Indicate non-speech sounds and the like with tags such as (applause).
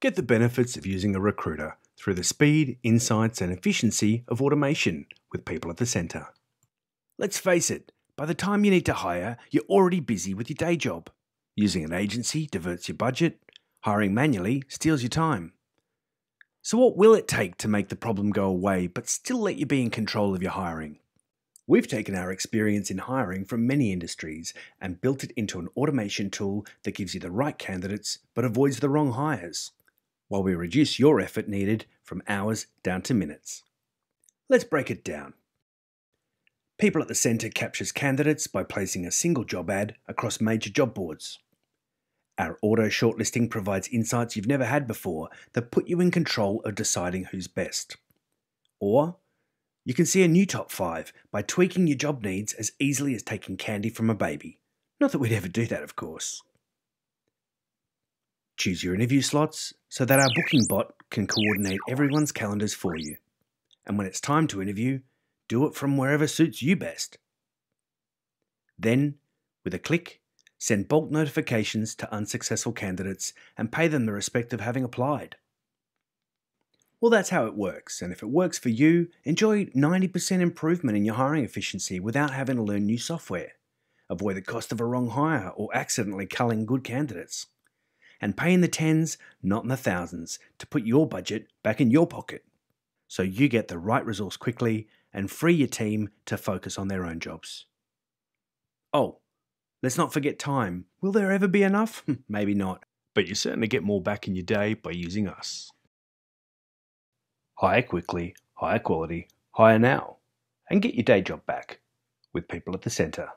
Get the benefits of using a recruiter through the speed, insights, and efficiency of automation with people at the centre. Let's face it, by the time you need to hire, you're already busy with your day job. Using an agency diverts your budget, hiring manually steals your time. So, what will it take to make the problem go away but still let you be in control of your hiring? We've taken our experience in hiring from many industries and built it into an automation tool that gives you the right candidates but avoids the wrong hires, while we reduce your effort needed from hours down to minutes. Let's break it down. People at the Centre captures candidates by placing a single job ad across major job boards. Our auto shortlisting provides insights you've never had before that put you in control of deciding who's best. Or you can see a new top 5 by tweaking your job needs as easily as taking candy from a baby. Not that we'd ever do that, of course. Choose your interview slots so that our booking bot can coordinate everyone's calendars for you. And when it's time to interview, do it from wherever suits you best. Then, with a click, send bulk notifications to unsuccessful candidates and pay them the respect of having applied. Well, that's how it works, and if it works for you, enjoy 90% improvement in your hiring efficiency without having to learn new software. Avoid the cost of a wrong hire or accidentally culling good candidates. And pay in the tens, not in the thousands, to put your budget back in your pocket. So you get the right resource quickly and free your team to focus on their own jobs. Oh, let's not forget time. Will there ever be enough? (laughs) Maybe not. But you certainly get more back in your day by using us. Hire quickly, hire quality, hire now, and get your day job back with people at the centre.